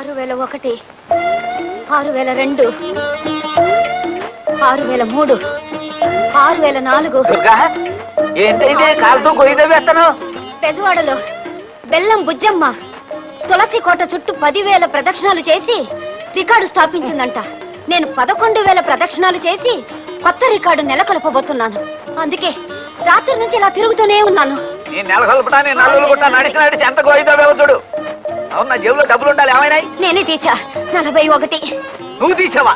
ఆరు వేల ఒకటి ఆరు వేల రెండు ఆరు వేల మూడు ఆరు వేల నాలుగు. పెజవాడలో బెల్లం బుజ్జమ్మ తులసి కోట చుట్టూ పదివేల ప్రదక్షిణాలు చేసి రికార్డు స్థాపించిందంట. నేను పదకొండు వేల ప్రదక్షిణాలు చేసి కొత్త రికార్డు నెలకొల్పబోతున్నాను. అందుకే రాత్రి నుంచి ఇలా తిరుగుతూనే ఉన్నాను. నేను నెలకొల్పటా నేను నల్లులు కొట్టా నడిచి నడిచి ఎంత గోయిదో చూడు. అవును నా జేబులో డబ్బులు ఉండాలి నేనే తీసా నలభై ఒకటి. నువ్వు తీసావా?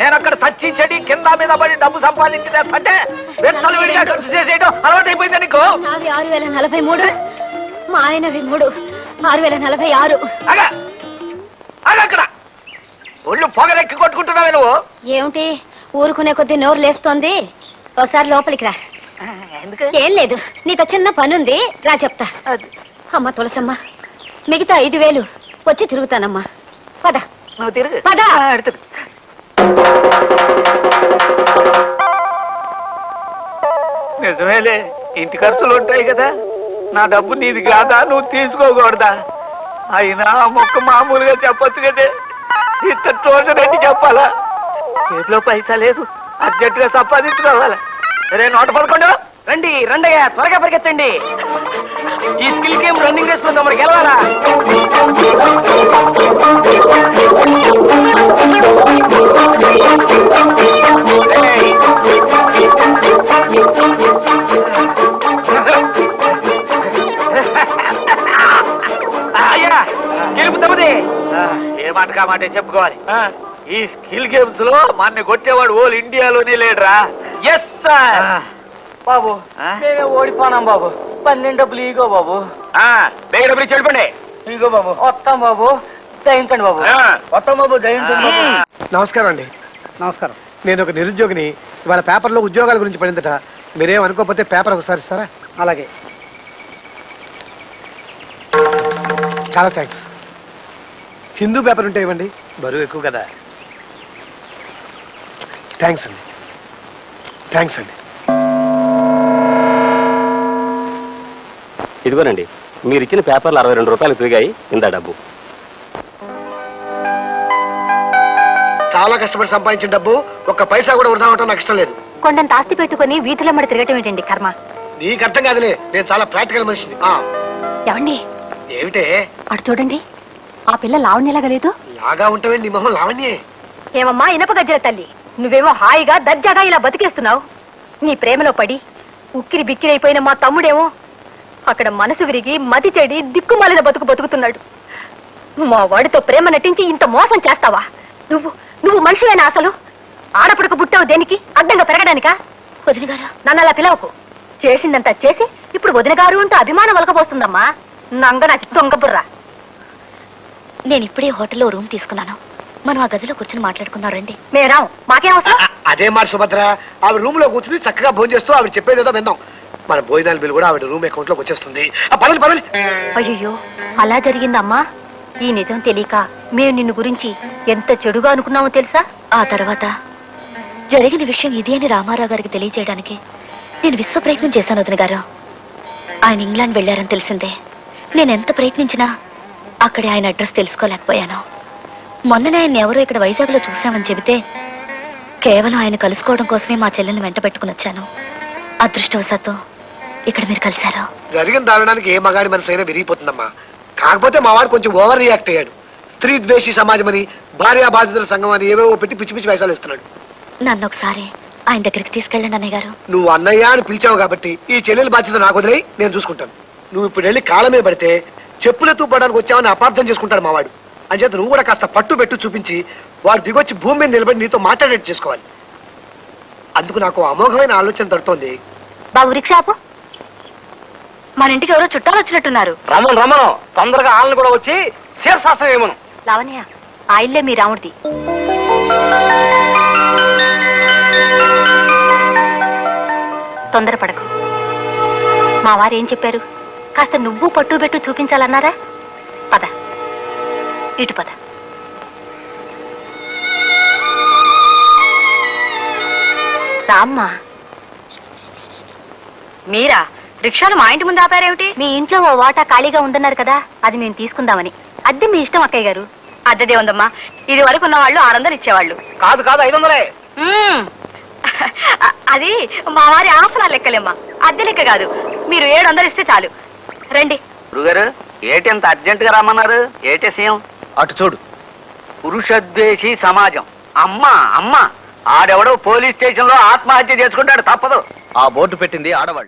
నేను అక్కడ తచ్చి చెడి కింద మీద పడి డబ్బు సంపాదించి తెస్తుంటే వెత్తలు విడిగా ఖర్చు చేసేయడం అలవాటు అయిపోయింది నీకు? నావి ఆరు వేల నలభై మూడు మా ఆయనవి మూడు ఆరు వేల నలభై ఆరు. అగా అగా అక్కడ! ఒళ్ళు పొగరెక్కి కొట్టుకుంటున్నావే నువ్వు. ఏమిటి? ఊరుకునే కొద్దీ నోరు లేస్తోంది. ఒకసారి లోపలికి రా. ఏం లేదు. నీతో చిన్న పనుంది. రా చెప్తా. అమ్మ తులసమ్మ మిగతా ఐదు వేలు వచ్చి తిరుగుతానమ్మా. పద. నువ్వు తిరుగు. పద. నిజమేలే ఇంటి ఖర్చులు ఉంటాయి కదా. నా డబ్బు నీది కాదా? నువ్వు తీసుకోకూడదా? అయినా మొక్క మామూలుగా చెప్పొచ్చు కదే. ఇంత తోచనట్టు చెప్పాలా? చేతిలో పైసా లేదు. అర్జెంటుగా సంపాదించుకోవాలా. రే నోట పదకొండు. రండి రండయ్యా త్వరగా పరిగెత్తండి. ఈ స్కిల్ గేమ్ రన్నింగ్ రేస్లో వెళ్ళాలా అయ్యా గెలుపు తమది. ఏ మాట కా మాట చెప్పుకోవాలి. ఈ స్కిల్ గేమ్స్లో మన కొట్టేవాడు ఓల్ ఇండియాలోనే లేడురా. ఎస్ సార్ బాబు? నేనే ఓడిపోనాం బాబు. పన్నెండు డబ్బులు ఈగో బాబు. బేగ డబ్బులు చెడిపండి ఈగో బాబు. వస్తాం బాబు. దయించండి బాబు. వస్తాం బాబు దయించండి బాబు. నమస్కారం అండి. నమస్కారం. నేను ఒక నిరుద్యోగిని ఇవాళ పేపర్లో ఉద్యోగాల గురించి పడిందట. మీరేం అనుకోకపోతే పేపర్ ఒకసారి ఇస్తారా? అలాగే. చాలా థ్యాంక్స్ హిందూ పేపర్ ఉంటే ఇవ్వండి. బరువు ఎక్కువ కదా. థ్యాంక్స్ అండి. థ్యాంక్స్ అండి. ఇదిగోనండి మీరు ఇచ్చిన పేపర్లు అరవై రెండు రూపాయలు తిరిగాయి ఇందా డబ్బు. చాలా కష్టపడి సంపాదించిన డబ్బు ఒక్క పైసా కూడా వృధా అవటం నాకు ఇష్టం లేదు. కొండంత ఆస్తి పెట్టుకుని వీధిలో మరి తిరగటం ఏంటండి కర్మ? నీకు అర్థం కాదులే నేను చాలా ప్రాక్టికల్ మనిషిని. ఆ, ఎవండి ఏమిటే? అటు చూడండి ఆ పిల్ల లావణ్యలాగా లేదు? లాగా ఉంటావే నీ మొహం లావణ్యే. ఏమమ్మా ఇనప గజ్జల తల్లి నువ్వేమో హాయిగా దర్జాగా ఇలా బతికేస్తున్నావు. నీ ప్రేమలో పడి ఉక్కిరి బిక్కిరి అయిపోయిన మా తమ్ముడేమో అక్కడ మనసు విరిగి మతి చెడి దిక్కుమాలిన బతుకు బతుకుతున్నాడు. మా వాడితో ప్రేమ నటించి ఇంత మోసం చేస్తావా? నువ్వు నువ్వు మనిషి అయినా అసలు? ఆడపడక పుట్టావు దేనికి? అడ్డంగా పెరగడానికా? వదిన గారు. నన్ను అలా పిలవకు. చేసిందంతా చేసి ఇప్పుడు వదిన గారు అంటూ అభిమానం వలకపోస్తుందమ్మా నంగ నచ్చి దొంగబుర్రా నేను ఇప్పుడే హోటల్లో రూమ్ తీసుకున్నాను. మనం ఆ గదిలో కూర్చొని మాట్లాడుకుందాం రండి. మేడం మాకేం అవసరం? అదే మాట సుభద్ర. ఆవిడ రూమ్లో కూర్చుని చక్కగా భోజనం చేస్తూ ఆవిడ చెప్పేది ఏదో విందాం. మన భోజనాల బిల్ కూడా ఆవిడ రూమ్ అకౌంట్లోకి వచ్చేస్తుంది. ఆ, పదండి పదండి. అయ్యో అలా జరిగిందమ్మా? ఈ నిజం తెలియక మేము నిన్ను గురించి ఎంత చెడుగా అనుకున్నామో తెలుసా? ఆ తర్వాత జరిగిన విషయం ఇది అని రామారావు గారికి తెలియజేయడానికి నేను విశ్వ ప్రయత్నం చేశాను వదిన గారు. ఆయన ఇంగ్లాండ్ వెళ్ళారని తెలిసిందే. నేను ఎంత ప్రయత్నించినా అక్కడే ఆయన అడ్రస్ తెలుసుకోలేకపోయాను. మొన్ననే ఆయన ఎవరో ఇక్కడ వైజాగ్లో చూశామని చెబితే కేవలం ఆయన కలుసుకోవడం కోసమే మా చెల్లెల్ని వెంట పెట్టుకుని వచ్చాను. అదృష్టవశాత్తు ఇక్కడ మీరు కలిశారు. జరిగిన దారుణానికి ఏ మగాడి మనసు అయినా విరిగిపోతుందమ్మా. కాకపోతే మా వాడు కొంచెం ఓవర్ రియాక్ట్ అయ్యాడు. స్త్రీ ద్వేషి సమాజం అని భార్యా బాధితుల సంఘం అని ఏవేవో పెట్టి పిచ్చి పిచ్చి వేషాలు ఇస్తున్నాడు నన్ను ఒకసారి ఆయన దగ్గరికి తీసుకెళ్ళండి అన్నయ్య గారు. నువ్వు అన్నయ్య అని పిలిచావు కాబట్టి ఈ చెల్లెల బాధ్యత నాకు వదిలేయి నేను చూసుకుంటాను. నువ్వు ఇప్పుడు వెళ్ళి కాళ్ళమే పడితే చెప్పులెత్తు పడడానికి వచ్చావని అపార్థం చేసుకుంటాడు మావాడు అంచేత నువ్వు కూడా కాస్త పట్టు పెట్టు చూపించి వాడు దిగొచ్చి భూమి మీద నిలబడి నీతో మాట్లాడేట్టు చేసుకోవాలి. అందుకు నాకు అమోఘమైన ఆలోచన తడుతోంది. బాబు రిక్షాపు మన ఇంటికి ఎవరో చుట్టాలు వచ్చినట్టున్నారు. రమణం రమణం తొందరగా ఆళ్ళని కూడా వచ్చి శీర్షాస్త్రం ఏమను? లావణ్య ఆ ఇల్లే మీ రాముడిది. తొందరపడకు. మా వారు ఏం చెప్పారు? కాస్త నువ్వు పట్టు పెట్టు చూపించాలన్నారా? పద. ఇటు పద. రామ్మా. మీరా? రిక్షాలు మా ఇంటి ముందు ఆపారేమిటి? మీ ఇంట్లో ఓ వాటా ఖాళీగా ఉందన్నారు కదా అది మేము తీసుకుందామని. అద్దె మీ ఇష్టం అక్కయ్య గారు. అద్దెదే ఉందమ్మా. ఇది వరకు ఉన్న వాళ్ళు ఆరు వందలు ఇచ్చేవాళ్ళు. కాదు కాదు ఐదు వందలే. అది మా వారి ఆసనాలు లెక్కలేమ్మా. అద్దె లెక్క కాదు. మీరు ఏడు వందలు ఇస్తే చాలు. రండి. గురుగారు ఏటి అంత అర్జెంట్గా రమ్మన్నారు? ఏటే సీఎం? అటు చూడు. పురుషద్వేషి సమాజం. అమ్మ అమ్మ. ఆడెవడో పోలీస్ స్టేషన్లో ఆత్మహత్య చేసుకుంటాడు తప్పదు. ఆ బోర్డు పెట్టింది ఆడవాళ్ళు.